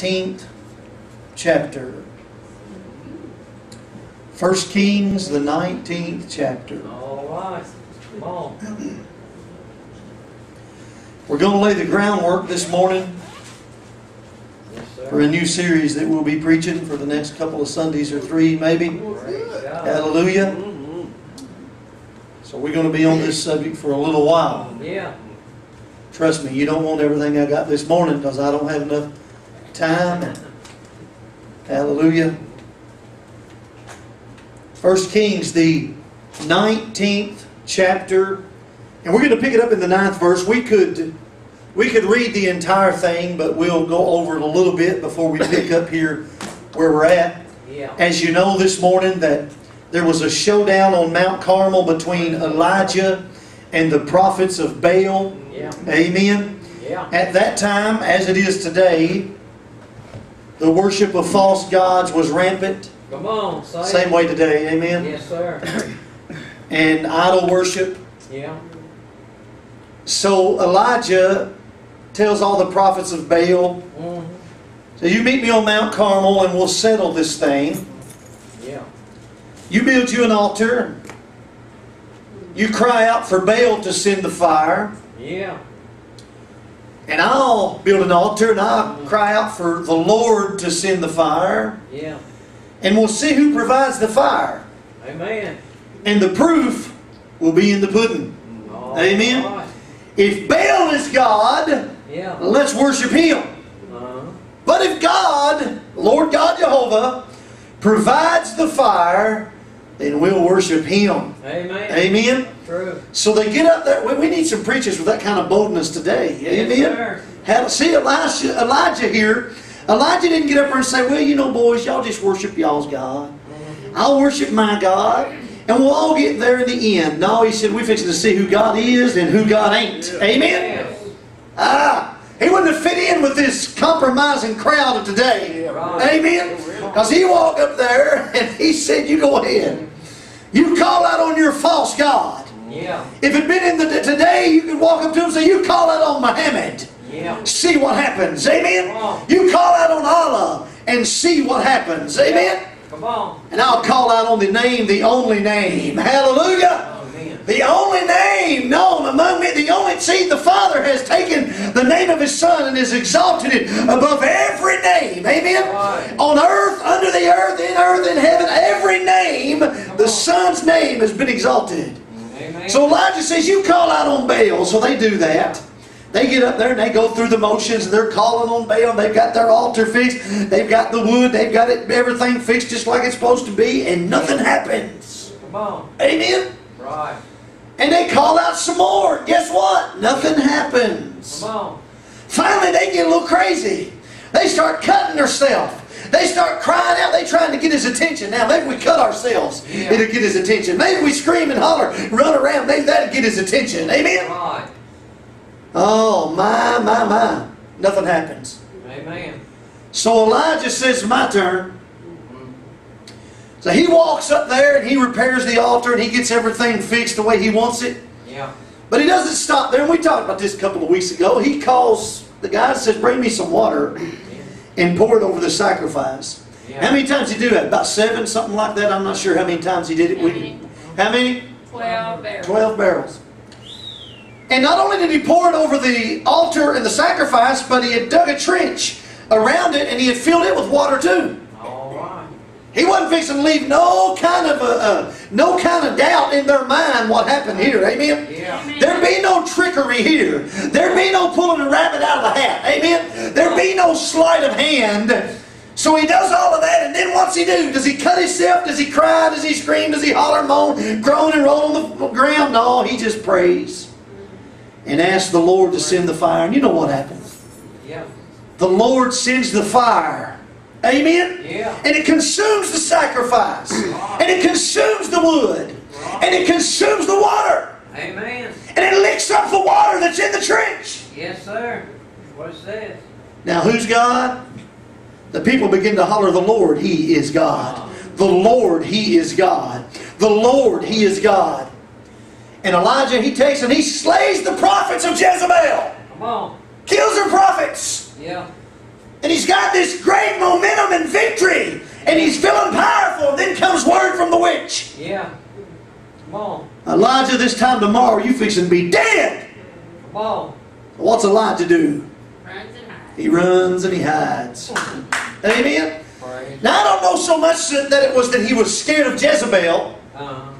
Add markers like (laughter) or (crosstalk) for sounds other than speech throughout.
19th chapter. 1 Kings, the 19th chapter. All right. Come on. We're going to lay the groundwork this morning for a new series that we'll be preaching for the next couple of Sundays or three, maybe. Hallelujah. Mm-hmm. So we're going to be on this subject for a little while. Yeah. Trust me, you don't want everything I got this morning because I don't have enough time. Hallelujah. First Kings, the 19th chapter. And we're going to pick it up in the ninth verse. We could, we could read the entire thing, but we'll go over it a little bit before we pick up here where we're at. Yeah. As you know this morning that there was a showdown on Mount Carmel between Elijah and the prophets of Baal. Yeah. Amen. Yeah. At that time, as it is today, the worship of false gods was rampant. Come on. Say Same it. way today, amen. Yes, sir. And idol worship. Yeah. So Elijah tells all the prophets of Baal, Mhm. so you meet me on Mount Carmel and we'll settle this thing. Yeah. You build you an altar. You cry out for Baal to send the fire. Yeah. And I'll build an altar and I'll cry out for the Lord to send the fire. Yeah. And we'll see who provides the fire. Amen. And the proof will be in the pudding. All Amen. right. If Baal is God, Yeah. let's worship Him. Uh-huh. But if God, Lord God Jehovah, provides the fire, then we'll worship Him. Amen. Amen. True. So they get up there. We- We need some preachers with that kind of boldness today. Amen. Yes. Have, see Elijah, Elijah here. Elijah didn't get up there and say, "Well, you know, boys, y'all just worship y'all's God. I'll worship my God, and we'll all get there in the end." No, he said, "We're fixing to see who God is and who God ain't." Amen. Ah, he wouldn't have fit in with this compromising crowd of today. Amen. Because he walked up there (laughs) and he said, "You go ahead. You call out on your false God." Yeah. If it'd been in the today, you could walk up to him and say, "You call out on Muhammad." Yeah. see what happens. Amen. You call out on Allah and see what happens. Amen. Come on. And I'll call out on the name, the only name. Hallelujah. Amen. The only name known among men, the only, seed the Father has taken the name of His Son and has exalted it above every name. Amen? Right. On earth, under the earth, in earth, in heaven, every name, the Son's name has been exalted. Amen. So Elijah says, You call out on Baal. So they do that. They get up there and they go through the motions and they're calling on Baal. They've got their altar fixed. They've got the wood. They've got it, everything fixed just like it's supposed to be. And nothing happens. Come on. Amen? Right. And they call out some more. Guess what? Nothing happens. Come on. Finally, they get a little crazy. They start cutting themselves. They start crying out. They trying to get his attention. Now, maybe we cut ourselves. Yeah. It'll get his attention. Maybe we scream and holler, run around. Maybe that'll get his attention. Amen? Right. Oh, my, my, my. Nothing happens. Amen. So Elijah says, my turn. So he walks up there and he repairs the altar and he gets everything fixed the way he wants it. Yeah. But he doesn't stop there. And we talked about this a couple of weeks ago. He calls the guy and says, Bring me some water and pour it over the sacrifice. Yeah. How many times did he do that? About seven, something like that. I'm not sure how many times he did it. We- How many? 12 barrels. 12 barrels. And not only did he pour it over the altar and the sacrifice, but he had dug a trench around it and he had filled it with water too. All right. He wasn't fixing to leave no kind of a, uh, no kind of doubt in their mind what happened here. Amen. Yeah. There'd be no trickery here. There'd be no pulling a rabbit out of the hat. Amen. There'd be no sleight of hand. So he does all of that, and then what's he do? Does he cut himself? Does he cry? Does he scream? Does he holler, moan, groan, and roll on the ground? No, he just prays and asks the Lord to send the fire. And you know what happens? Yeah. The Lord sends the fire. Amen? Yeah. And it consumes the sacrifice. And it consumes the wood. And it consumes the water. Amen. And it licks up the water that's in the trench. Yes, sir. What's this? Now, who's God? The people begin to holler, The Lord, He is God. The Lord, He is God. The Lord, He is God. And Elijah, he takes and he slays the prophets of Jezebel. Come on. Kills her prophets. Yeah. And he's got this great momentum and victory. And he's feeling powerful. And then comes word from the witch. Yeah. Come on. Elijah, this time tomorrow, you fixing to be dead. Come on. What's Elijah do? Runs and. He runs and he hides. Amen? Praise. Now, I don't know so much that it was that he was scared of Jezebel, Uh-huh.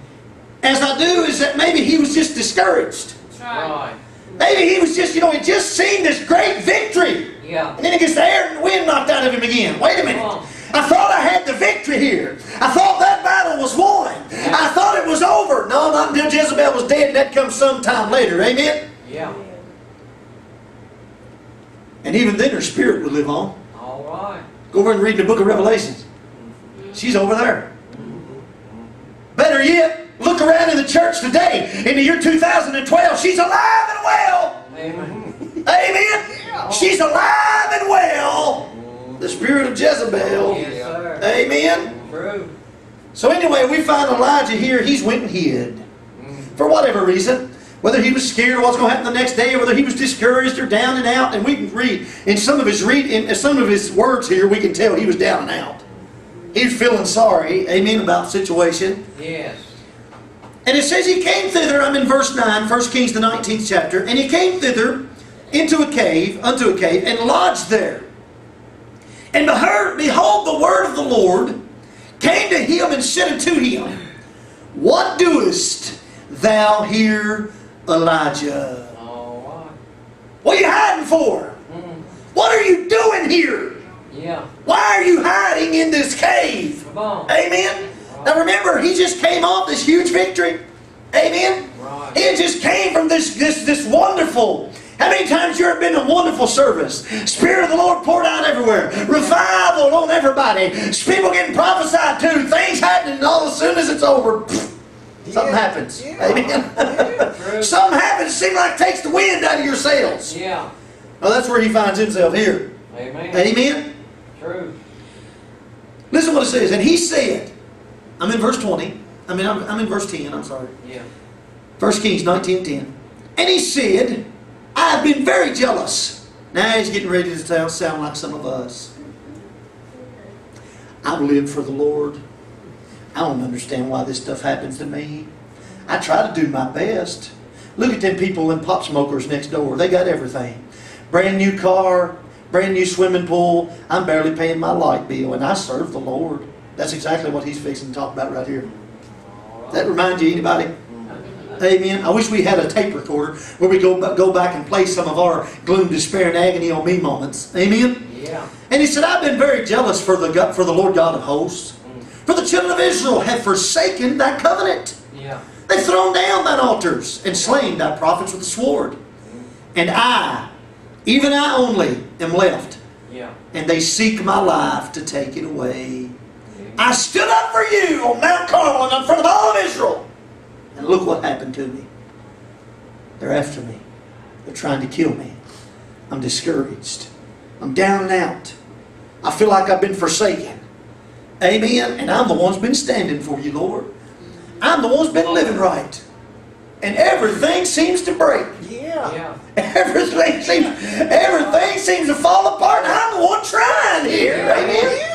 as I do is that maybe he was just discouraged. That's right. Maybe he was just, you know, he just seen this great victory. Yeah. And then he gets the air and the wind knocked out of him again. Wait a minute. I thought I had the victory here. I thought that battle was won. I thought it was over. No, not until Jezebel was dead, and that comes sometime later. Amen? Yeah. And even then her spirit would live on. All right. Go over and read the book of Revelations. Mm-hmm. She's over there. Mm-hmm. Better yet, look around in the church today. In the year 2012, she's alive and well. Amen. Amen? She's alive and well. The spirit of Jezebel. Yes, sir. Amen? True. So anyway, we find Elijah here. He's went and hid. For whatever reason. Whether he was scared of what's going to happen the next day, or whether he was discouraged or down and out, and we can read in some of his read in some of his words here, we can tell he was down and out. He's feeling sorry, amen, about the situation. Yes. And it says he came thither, I'm in verse 9, 1 Kings the 19th chapter, and he came thither into a cave, unto a cave, and lodged there. And behold, behold the word of the Lord came to him and said unto him, What doest thou here, Elijah? What are you hiding for? Mm. What are you doing here? Yeah. Why are you hiding in this cave? Amen. Now remember, he just came off this huge victory. Amen. Right. He just came from this this this wonderful. How many times you ever been in a wonderful service? Spirit of the Lord poured out everywhere. Revival on everybody. People getting prophesied to. Things happening, and all as soon as it's over, pfft, something happens. Amen. (laughs) True. something happens. It seems like it takes the wind out of your sails. Yeah. Well, that's where he finds himself here. Amen. Amen. True. Listen what it says. And he said, I'm in verse 20. I mean, I'm, I'm in verse 10. I'm sorry. Yeah. 1 Kings 19 10. And he said, I have been very jealous. Now he's getting ready to sound, sound like some of us. I've lived for the Lord. I don't understand why this stuff happens to me. I try to do my best. Look at them people in pop smokers next door. They got everything. Brand new car, brand new swimming pool. I'm barely paying my light bill, and I serve the Lord. That's exactly what he's fixing to talk about right here. That remind you anybody? Amen. I wish we had a tape recorder where we go go back and play some of our gloom, despair, and agony on me moments. Amen. Yeah. And he said, "I've been very jealous for the God, for the Lord God of hosts, for the children of Israel have forsaken thy covenant. Yeah. They've thrown down thine altars and slain thy prophets with the sword. And I, even I only, am left, Yeah. and they seek my life to take it away." I stood up for you on Mount Carmel and in front of all of Israel. And look what happened to me. They're after me. They're trying to kill me. I'm discouraged. I'm down and out. I feel like I've been forsaken. Amen. And I'm the one who's been standing for you, Lord. I'm the one who's been living right. And everything seems to break. Yeah. Yeah. (laughs) Everything seems everything seems to fall apart. And I'm the one trying here. Amen.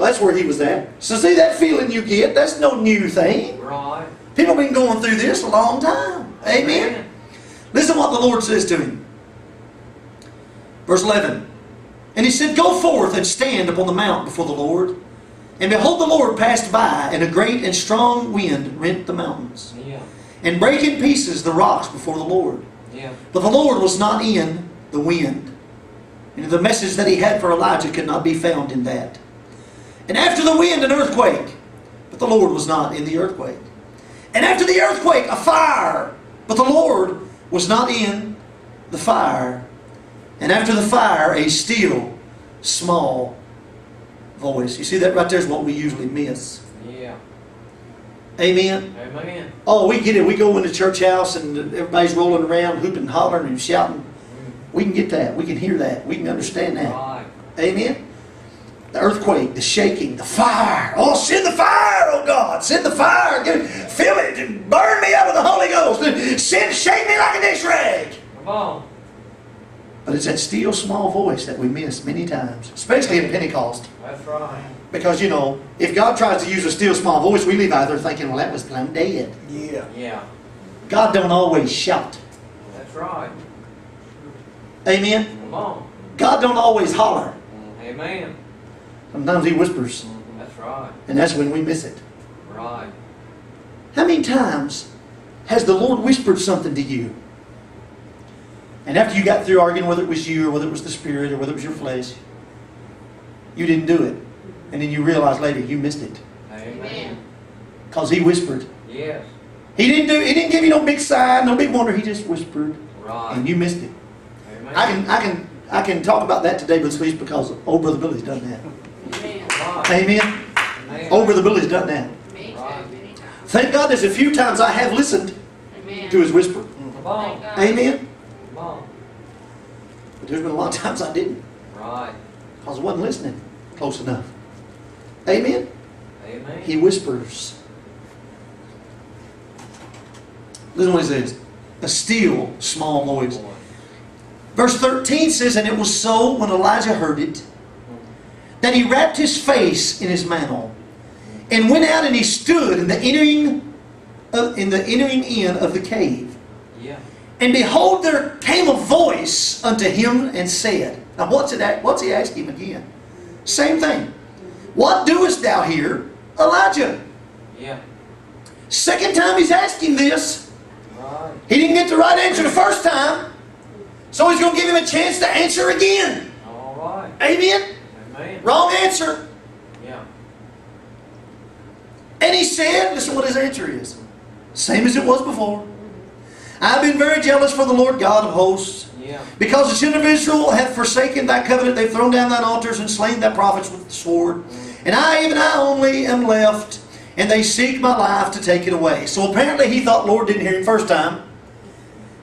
Well, that's where he was at. So see that feeling you get, that's no new thing. Right. People been going through this a long time. Amen. Listen what the Lord says to him. Verse 11. And he said, Go forth and stand upon the mount before the Lord. And behold, the Lord passed by, and a great and strong wind rent the mountains, Yeah. and brake in pieces the rocks before the Lord. Yeah. But the Lord was not in the wind. And the message that he had for Elijah could not be found in that. And after the wind, an earthquake. But the Lord was not in the earthquake. And after the earthquake, a fire. But the Lord was not in the fire. And after the fire, a still, small voice. You see, that right there is what we usually miss. Yeah. Amen. Amen. Oh, we get it. We go in the church house and everybody's rolling around, hooping, hollering, and shouting. Mm-hmm. We can get that. We can hear that. We can understand that. Right. Amen. The earthquake, the shaking, the fire. Oh, send the fire, oh God. Send the fire. Get, fill it. and Burn me up with the Holy Ghost. Send, shake me like a dish rag. Come on. But it's that still small voice that we miss many times, especially in Pentecost. That's right. Because, you know, if God tries to use a still small voice, we leave out there thinking, well, that was plumb dead. Yeah. Yeah. God don't always shout. That's right. Amen? Come on. God don't always holler. Amen. Sometimes He whispers, That's right. and that's when we miss it. Right. How many times has the Lord whispered something to you? And after you got through arguing whether it was you or whether it was the Spirit or whether it was your flesh, you didn't do it. And then you realize later you missed it. Amen. Because He whispered. Yes. He didn't do He didn't give you no big sign, no big wonder. He just whispered. Right. And you missed it. Amen. I can I can I can talk about that today, but please because old brother Billy's done that. Amen. Amen. Old brother Billy's done that. Thank God there's a few times I have listened Amen. to his whisper. Amen. But there's been a lot of times I didn't. Right. Because I wasn't listening close enough. Amen. Amen. He whispers. Listen what he says. A still small voice. Verse 13 says, And it was so when Elijah heard it, that he wrapped his face in his mantle, and went out and he stood in the entering of, in the entering in of the cave. Yeah. And behold, there came a voice unto him and said, Now what's it? What's he asking him again? Same thing. What doest thou here, Elijah? Yeah. Second time he's asking this. Right. He didn't get the right answer the first time, so he's going to give him a chance to answer again. All right. Amen. Amen. Wrong answer. Yeah. And he said, listen what his answer is. Same as it was before. I've been very jealous for the Lord God of hosts. Yeah. Because the children of Israel have forsaken thy covenant, they've thrown down thine altars and slain thy prophets with the sword. Mm. And I, even I only, am left, and they seek my life to take it away. So apparently he thought Lord didn't hear him first time.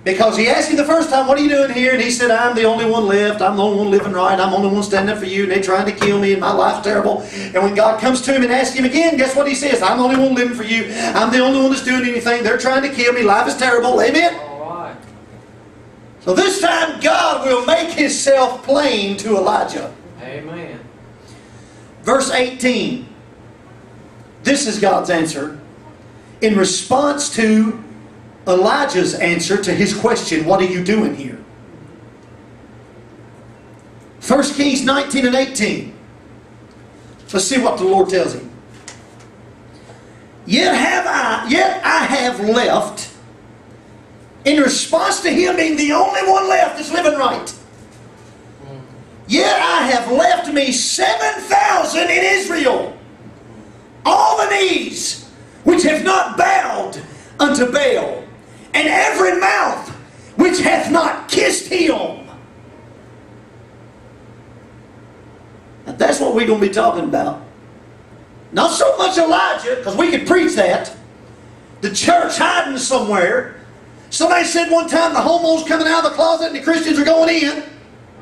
Because he asked him the first time, What are you doing here? And he said, I'm the only one left. I'm the only one living right. I'm the only one standing up for you. And they're trying to kill me, and my life's terrible. And when God comes to him and asks him again, guess what he says? I'm the only one living for you. I'm the only one that's doing anything. They're trying to kill me. Life is terrible. Amen? All right. So this time God will make himself plain to Elijah. Amen. Verse 18. This is God's answer in response to Elijah's answer to his question, What are you doing here? 1 Kings 19 and 18. Let's see what the Lord tells him. Yet have I, yet I have left, in response to him being the only one left that's living right. Yet I have left me 7,000 in Israel, all the knees which have not bowed unto Baal, and every mouth which hath not kissed him. Now that's what we're going to be talking about. Not so much Elijah, because we could preach that. The church hiding somewhere. Somebody said one time the homo's coming out of the closet and the Christians are going in.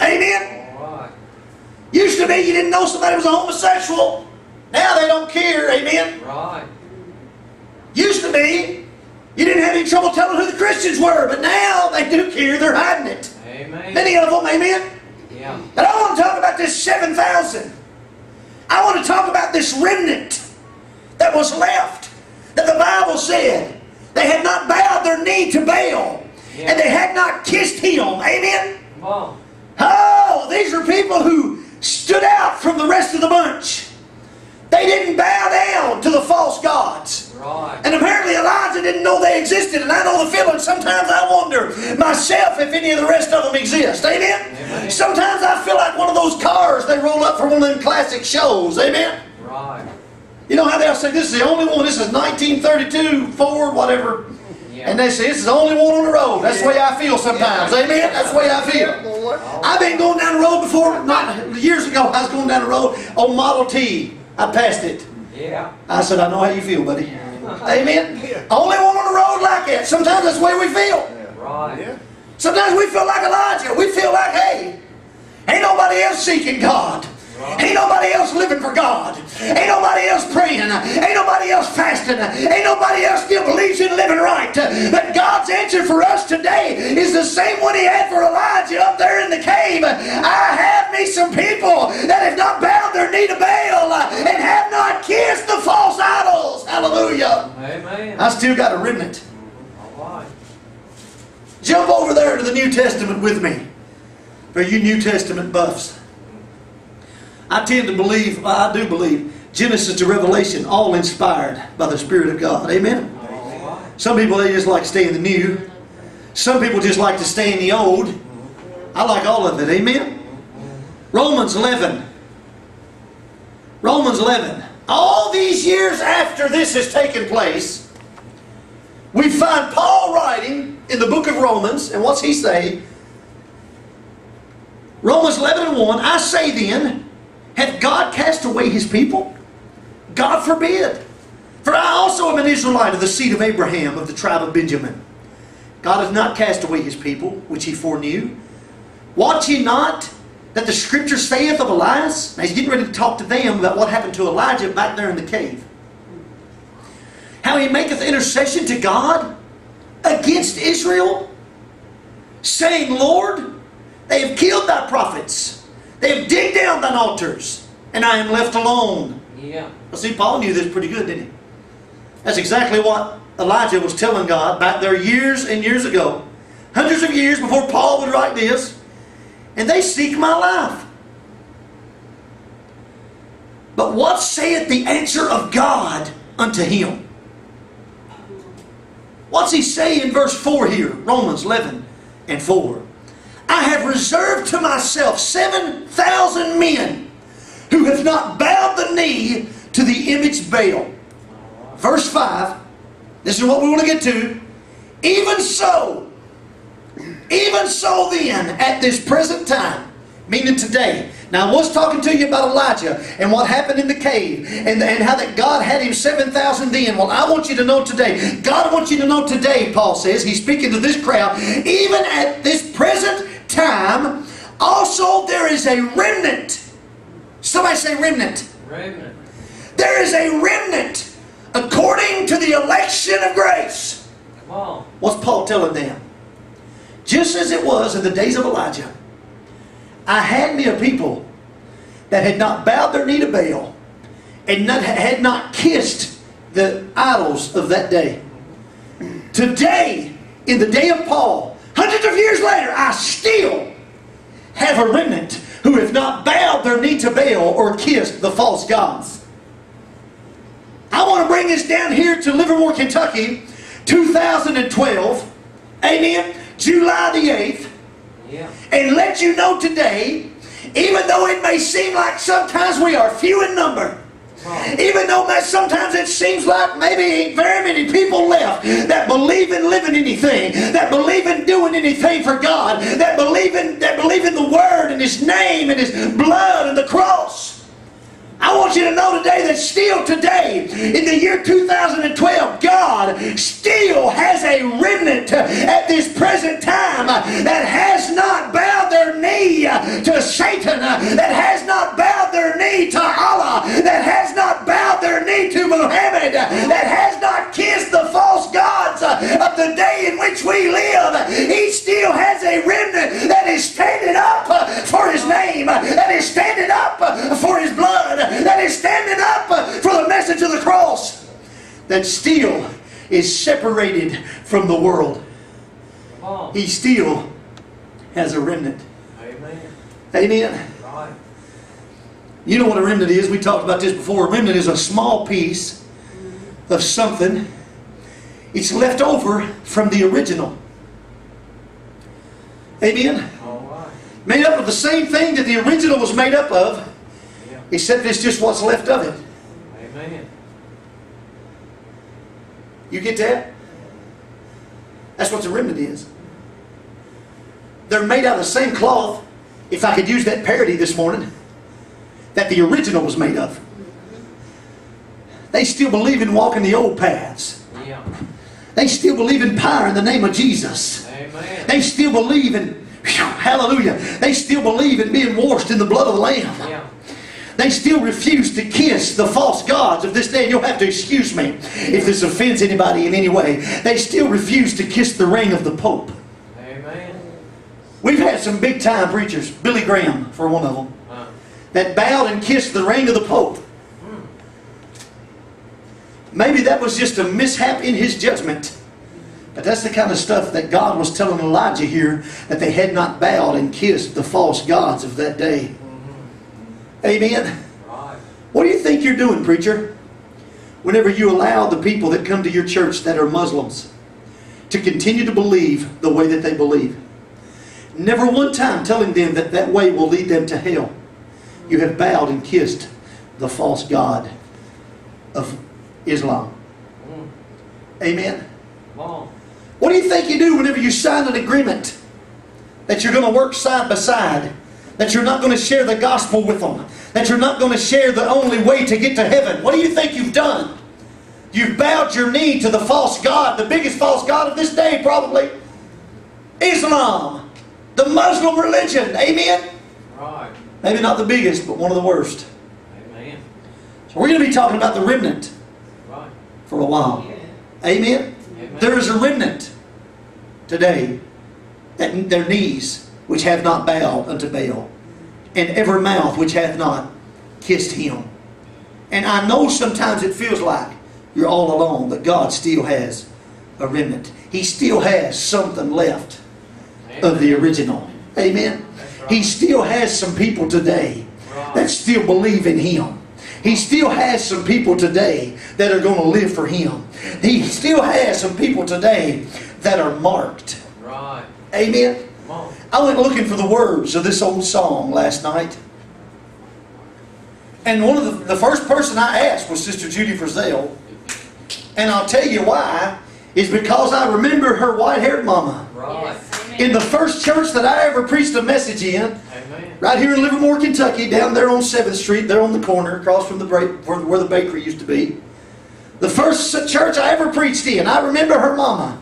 Amen. Right. Used to be you didn't know somebody was a homosexual. Now they don't care. Amen. Right. Used to be you didn't have any trouble telling who the Christians were, but now they do care. They're hiding it. Amen. Many of them. Amen. Yeah. But I want to talk about this 7,000. I want to talk about this remnant that was left that the Bible said they had not bowed their knee to Baal Yeah. and they had not kissed him. Amen. Oh, these are people who stood out from the rest of the bunch. They didn't bow down to the false gods. Right. And apparently Elijah didn't know they existed. And I know the feeling. Sometimes I wonder myself if any of the rest of them exist. Amen? Amen. Sometimes I feel like one of those cars they roll up for one of them classic shows. Amen? Right. You know how they'll say, this is the only one. This is 1932 Ford, whatever. Yeah. And they say, this is the only one on the road. That's the way I feel sometimes. Amen? That's the way I feel. I've been going down the road before, not years ago, I was going down the road on Model T. I passed it. Yeah. I said, I know how you feel, buddy. Amen? Only one on the road like that. Sometimes that's the way we feel. Right. Yeah. Sometimes we feel like Elijah. We feel like, hey, ain't nobody else seeking God. Ain't nobody else living for God. Ain't nobody else praying. Ain't nobody else fasting. Ain't nobody else still believes in living right. But God's answer for us today is the same one He had for Elijah up there in the cave. I have me some people that have not bowed their knee to Baal and have not kissed the false idols. Hallelujah. Amen. I still got a remnant. Jump over there to the New Testament with me. For you New Testament buffs. I tend to believe, well, I do believe, Genesis to Revelation, all inspired by the Spirit of God. Amen? Some people, they just like to stay in the new. Some people just like to stay in the old. I like all of it. Amen? Romans 11. Romans 11. All these years after this has taken place, we find Paul writing in the book of Romans, and what's he say? Romans 11 and 1, I say then, hath God cast away his people? God forbid. For I also am an Israelite of the seed of Abraham, of the tribe of Benjamin. God hath not cast away his people, which he foreknew. Watch ye not that the scripture saith of Elias? Now he's getting ready to talk to them about what happened to Elijah back there in the cave. How he maketh intercession to God against Israel, saying, Lord, they have killed thy prophets, they have digged down thine altars, and I am left alone. Yeah. Well, see, Paul knew this pretty good, didn't he? That's exactly what Elijah was telling God back there years and years ago. Hundreds of years before Paul would write this. And they seek my life. But what saith the answer of God unto him? What's he say in verse 4 here? Romans 11 and 4. I have reserved to myself 7,000 men who have not bowed the knee to the image Baal. Verse 5, this is what we want to get to. Even so, even so then, at this present time, meaning today. Now, I was talking to you about Elijah and what happened in the cave and, and how that God had him 7,000 then. Well, I want you to know today, God wants you to know today, Paul says, he's speaking to this crowd, even at this present time, also there is a remnant. Somebody say remnant. Remnant. There is a remnant according to the election of grace. Come on. What's Paul telling them? Just as it was in the days of Elijah, I had me a people that had not bowed their knee to Baal and not, had not kissed the idols of that day. Today, in the day of Paul, hundreds of years later, I still have a remnant who have not bowed their knee to Baal or kissed the false gods. I want to bring this down here to Livermore, Kentucky, 2012. Amen. July the 8th. Yeah. And let you know today, even though it may seem like sometimes we are few in number, even though sometimes it seems like maybe ain't very many people left that believe in living anything, that believe in doing anything for God, that believe in that believe in the Word and His name and His blood and the cross. I want you to know today that still today, in the year 2012, God still has a remnant at this present time that has not bowed their knee to Satan, that has not bowed their knee to Allah, that has not bowed their knee to Muhammad, that has not kissed the false gods of the day in which we live. He still has a remnant that is standing up for his name, that is standing up for his blood, that is standing up for the message of the cross, that still is separated from the world. He still has a remnant. Amen. Amen. Right. You know what a remnant is? We talked about this before. A remnant is a small piece of something. It's left over from the original. Amen. Right. Made up of the same thing that the original was made up of. Except it's just what's left of it. Amen. You get that? That's what the remnant is. They're made out of the same cloth, if I could use that parody this morning, that the original was made of. They still believe in walking the old paths. Yeah. They still believe in power in the name of Jesus. Amen. They still believe in, whew, hallelujah, they still believe in being washed in the blood of the Lamb. Yeah. They still refuse to kiss the false gods of this day. You'll have to excuse me if this offends anybody in any way. They still refuse to kiss the ring of the Pope. Amen. We've had some big time preachers, Billy Graham for one of them, Uh, that bowed and kissed the ring of the Pope. Maybe that was just a mishap in his judgment. But that's the kind of stuff that God was telling Elijah here that they had not bowed and kissed the false gods of that day. Amen. What do you think you're doing, preacher? Whenever you allow the people that come to your church that are Muslims to continue to believe the way that they believe. Never one time telling them that that way will lead them to hell. You have bowed and kissed the false God of Islam. Amen. What do you think you do whenever you sign an agreement that you're going to work side by side, that you're not going to share the gospel with them, that you're not going to share the only way to get to heaven? What do you think you've done? You've bowed your knee to the false God, the biggest false God of this day, probably Islam, the Muslim religion. Amen. Right. Maybe not the biggest, but one of the worst. Amen. So we're going to be talking about the remnant Right. for a while. Amen. Amen. There is a remnant today that their knees which have not bowed unto Baal, and every mouth which hath not kissed him. And I know sometimes it feels like you're all alone, but God still has a remnant. He still has something left of the original. Amen. Right. He still has some people today that still believe in Him. He still has some people today that are going to live for Him. He still has some people today that are marked. Right. Amen. I went looking for the words of this old song last night. And one of the, the first person I asked was Sister Judy Frizzell. And I'll tell you why, is because I remember her white haired mama. Right. Yes. In the first church that I ever preached a message in, Amen. right here in Livermore, Kentucky, down there on 7th Street, there on the corner, across from the where the bakery used to be. The first church I ever preached in, I remember her mama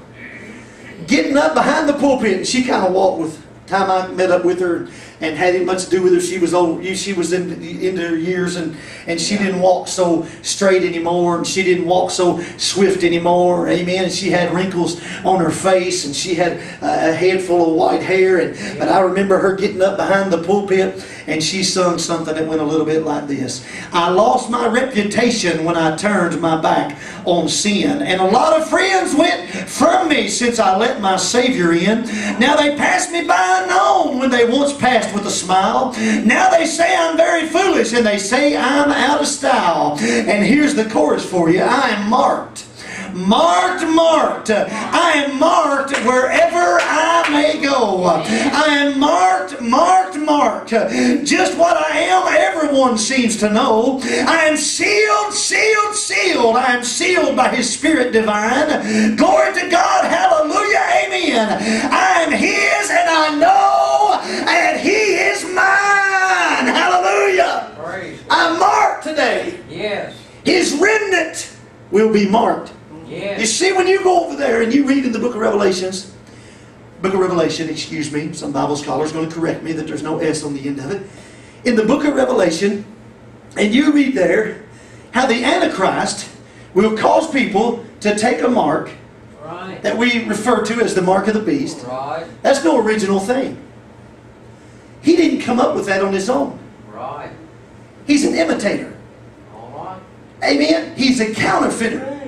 getting up behind the pulpit, and she kind of walked with. Time I met up with her and had much to do with her. She was old. She was in, into her years, and and she didn't walk so straight anymore, and she didn't walk so swift anymore. Amen. And she had wrinkles on her face, and she had a head full of white hair. And but I remember her getting up behind the pulpit, and she sung something that went a little bit like this: "I lost my reputation when I turned my back on sin, and a lot of friends went from me since I let my Savior in. Now they pass me by unknown when they once passed with a smile. Now they say I'm very foolish, and they say I'm out of style. And here's the chorus for you: I am marked." Marked, marked. I am marked wherever I may go. I am marked, marked, marked. Just what I am, everyone seems to know. I am sealed, sealed, sealed. I am sealed by His Spirit divine. Glory to God, hallelujah, amen. I am His and I know, and He is mine. Hallelujah. Praise. I'm marked today. Yes. His remnant will be marked. You see, when you go over there and you read in the book of Revelations, book of Revelation, excuse me, some Bible scholars are going to correct me that there's no S on the end of it. In the book of Revelation, and you read there how the Antichrist will cause people to take a mark Right. that we refer to as the mark of the beast. Right. That's no original thing. He didn't come up with that on his own. Right. He's an imitator. Amen? He's a counterfeiter.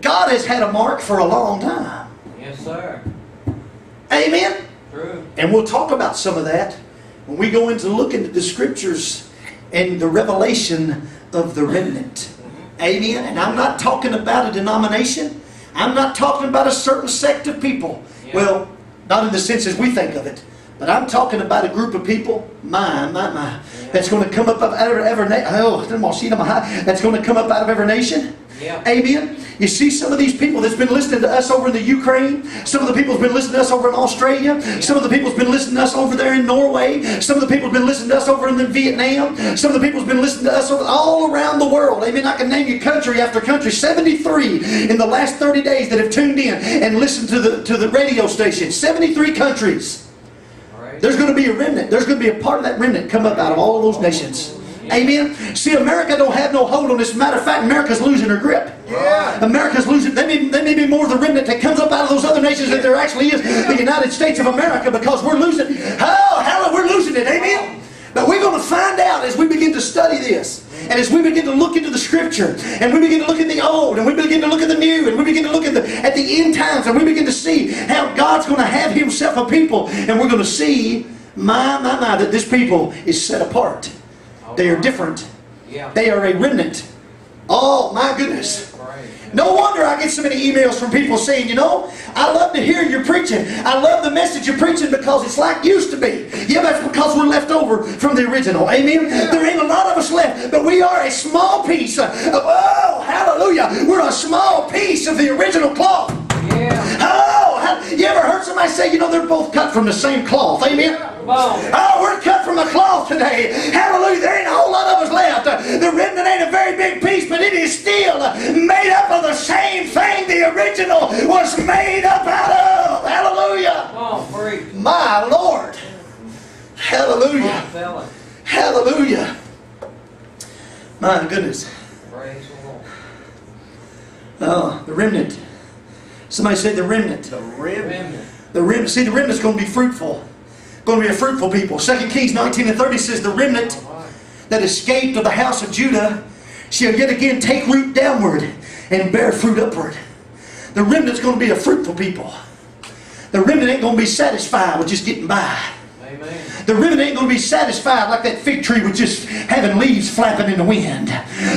God has had a mark for a long time. Yes, sir. Amen? True. And we'll talk about some of that when we go into looking at the scriptures and the revelation of the remnant. Amen? And I'm not talking about a denomination. I'm not talking about a certain sect of people. Yeah. Well, not in the sense as we think of it. But I'm talking about a group of people, my, my, my, that's going oh, to uh-huh, come up out of every nation. Oh, that's going to come up out of every nation. Yeah. Amen. You see some of these people that's been listening to us over in the Ukraine. Some of the people have been listening to us over in Australia. Some of the people have been listening to us over there in Norway. Some of the people have been listening to us over in the Vietnam. Some of the people have been listening to us over, all around the world. Amen. I can name you country after country. 73 in the last 30 days that have tuned in and listened to the to the radio station. 73 countries. There's going to be a remnant. There's going to be a part of that remnant come up out of all of those nations. Amen. See, America don't have no hold on this. Matter of fact, America's losing her grip. Yeah. America's losing. They may, they may be more of the remnant that comes up out of those other nations than there actually is the United States of America because we're losing. Oh, hell, we're losing it. Amen. But we're going to find out as we begin to study this, and as we begin to look into the Scripture, and we begin to look at the Old, and we begin to look at the New, and we begin to look at the at the end times, and we begin to see how God's going to have Himself a people, and we're going to see, my my my, that this people is set apart. They are different. Yeah. They are a remnant. Oh my goodness. No wonder I get so many emails from people saying, you know, I love to hear you preaching. I love the message you're preaching because it's like it used to be. Yeah, that's because we're left over from the original. Amen? There ain't a lot of us left, but we are a small piece of, oh, hallelujah. We're a small piece of the original cloth. Yeah. Oh, you ever heard somebody say, you know, they're both cut from the same cloth? Amen? Oh, we're cut from a cloth today. Hallelujah. There ain't a whole lot of us left. The remnant ain't a very big piece, but it is still made up of the same thing the original was made up out of. Hallelujah. Preach. My Lord. Hallelujah. Hallelujah. My goodness. Praise the Lord. Oh, the remnant. Somebody said the remnant. The. Remnant. The remnant. See, the remnant's going to be fruitful. Going to be a fruitful people. 2 Kings 19 and 30 says the remnant that escaped of the house of Judah shall yet again take root downward and bear fruit upward. The remnant's going to be a fruitful people. The remnant ain't going to be satisfied with just getting by. Amen. The remnant ain't going to be satisfied like that fig tree with just having leaves flapping in the wind.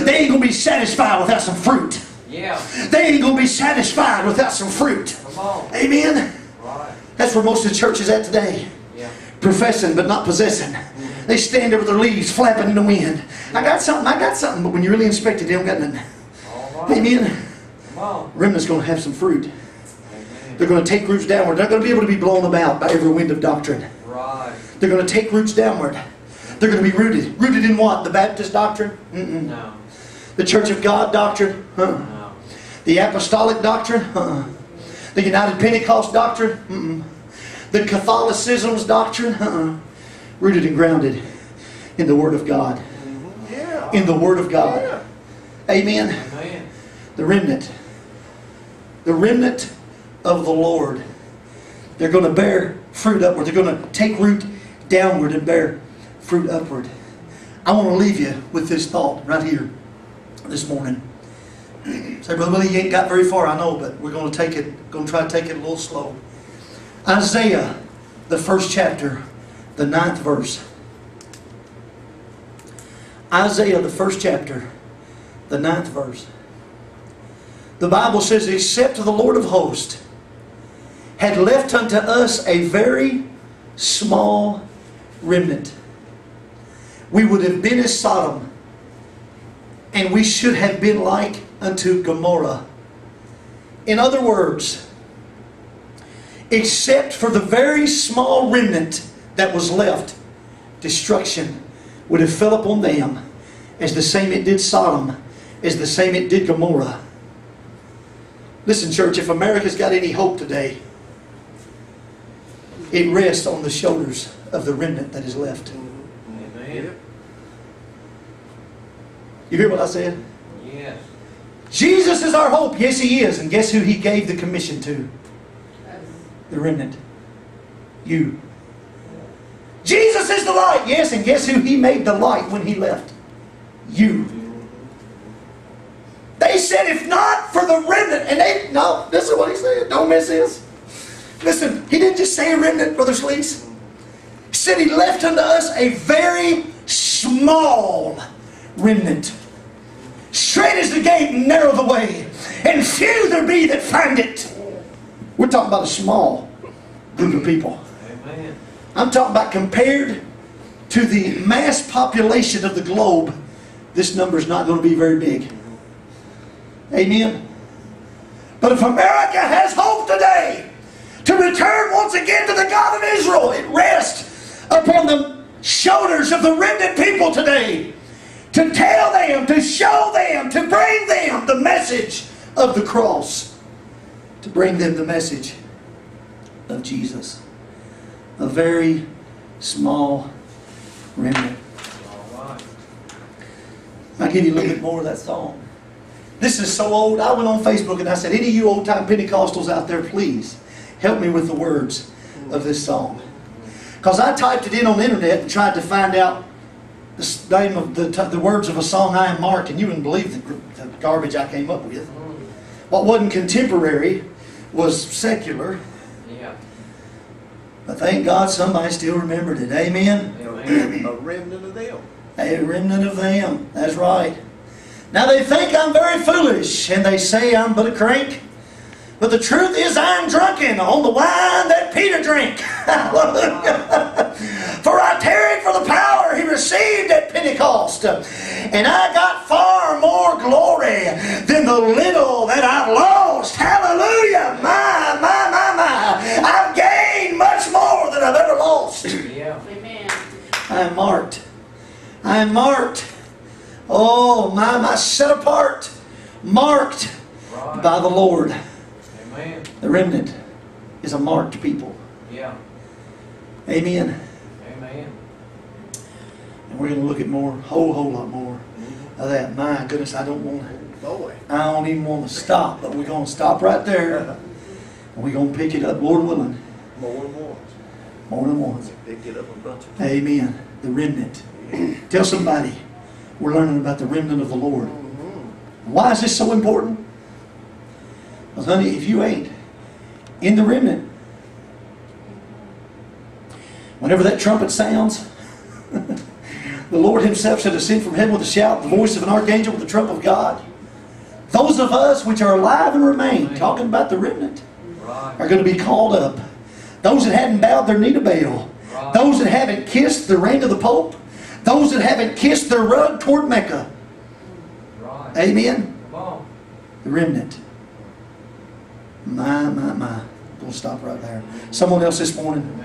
They ain't going to be satisfied without some fruit. Yeah. They ain't going to be satisfied without some fruit. Amen. Right. That's where most of the church is at today. Yeah. Professing but not possessing. They stand over their leaves flapping in the wind. I got something, I got something, but when you really inspect it, they don't got nothing. Right. Amen. Remnant's going to have some fruit. Amen. They're going to take roots downward. They're not going to be able to be blown about by every wind of doctrine. Right. They're going to take roots downward. They're going to be rooted. Rooted in what? The Baptist doctrine? Mm-mm. No. The Church of God doctrine? Huh. No. The Apostolic doctrine? Uh-uh. The United Pentecost doctrine? Mm-mm. The Catholicism's doctrine? Uh-uh. Rooted and grounded in the Word of God. Yeah. In the Word of God. Yeah. Amen. Amen. The remnant. The remnant of the Lord. They're going to bear fruit upward. They're going to take root downward and bear fruit upward. I want to leave you with this thought right here this morning. (clears throat) Say, Brother Willie, you ain't got very far, I know, but we're going to take it, going to try to take it a little slow. Isaiah, the first chapter, the ninth verse. Isaiah, the first chapter, the ninth verse. The Bible says, except the Lord of hosts had left unto us a very small remnant, we would have been as Sodom, and we should have been like unto Gomorrah. In other words, except for the very small remnant that was left, destruction would have fell upon them as the same it did Sodom, as the same it did Gomorrah. Listen, church, if America's got any hope today, it rests on the shoulders of the remnant that is left. Amen. You hear what I said? Yes. Jesus is our hope. Yes, He is. And guess who He gave the commission to? The remnant. You. Jesus is the light. Yes, and guess who He made the light when He left? You. They said, if not for the remnant, and they, no, this is what He said. Don't miss this. Listen, He didn't just say a remnant, Brother Sleece. He said He left unto us a very small remnant. Straight is the gate and narrow the way, and few there be that find it. We're talking about a small group of people. Amen. I'm talking about compared to the mass population of the globe, this number is not going to be very big. Amen. But if America has hope today to return once again to the God of Israel, it rests upon the shoulders of the remnant people today to tell them, to show them, to bring them the message of the cross, to bring them the message of Jesus. A very small remnant. I'll give you a little bit more of that song. This is so old. I went on Facebook and I said, any of you old time Pentecostals out there, please help me with the words of this song. Because I typed it in on the internet and tried to find out the name of the, the words of a song I am marked, and you wouldn't believe the, the garbage I came up with. What wasn't contemporary was secular, Yeah. but thank God somebody still remembered it. Amen. Amen. A remnant of them. A remnant of them. That's right. Now they think I'm very foolish, and they say I'm but a crank. But the truth is, I'm drunken on the wine that Peter drank. (laughs) Hallelujah. For I tarried for the power he received at Pentecost. And I got far more glory than the little that I've lost. Hallelujah. My, my, my, my. I've gained much more than I've ever lost. Yeah. Amen. I am marked. I am marked. Oh, my, my, set apart, marked Right. by the Lord. Amen. The remnant is a marked people. Yeah. Amen. Amen. And we're going to look at more, whole, whole lot more mm-hmm. of that. My goodness, I don't want to, Boy. I don't even want to stop, but we're going to stop right there. And we're going to pick it up, Lord willing, More and more. more than once. Picked it up a bunch of Amen. The remnant. Tell somebody we're learning about the remnant of the Lord. Mm-hmm. Why is this so important? Because, honey, if you ain't in the remnant, whenever that trumpet sounds, (laughs) the Lord Himself shall descend from heaven with a shout, the voice of an archangel with the trump of God. Those of us which are alive and remain, talking about the remnant, are going to be called up. Those that hadn't bowed their knee to Baal, those that haven't kissed the reign of the Pope, those that haven't kissed their rug toward Mecca. Amen. The remnant. My, my, my. We'll stop right there. Someone else this morning.